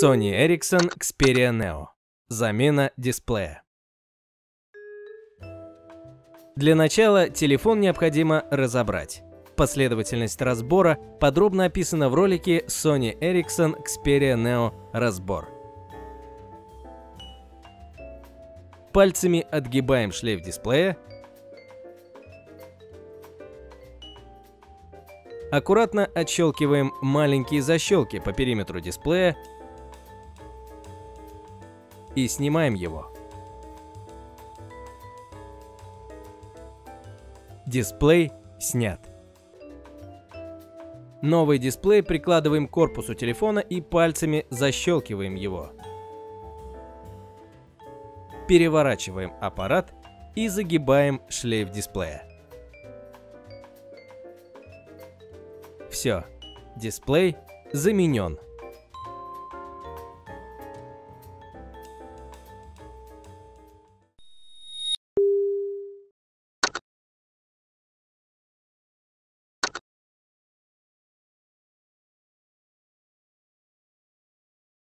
Sony Ericsson Xperia Neo. Замена дисплея. Для начала телефон необходимо разобрать. Последовательность разбора подробно описана в ролике Sony Ericsson Xperia Neo разбор. Пальцами отгибаем шлейф дисплея. Аккуратно отщелкиваем маленькие защелки по периметру дисплея и снимаем его. Дисплей снят. Новый дисплей прикладываем к корпусу телефона и пальцами защелкиваем его. Переворачиваем аппарат и загибаем шлейф дисплея. Все, дисплей заменен.